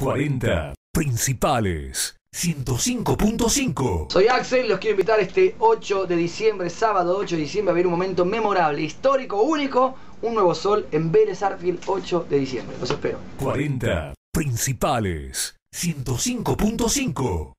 40 principales. 105.5. Soy Axel, los quiero invitar este 8 de diciembre, sábado 8 de diciembre, a ver un momento memorable, histórico, único, un nuevo sol en Vélez Arfield 8 de diciembre. Los espero. 40 principales. 105.5.